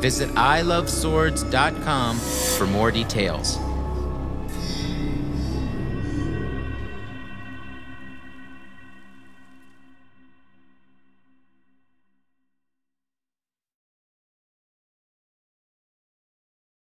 Visit iloveswords.com for more details.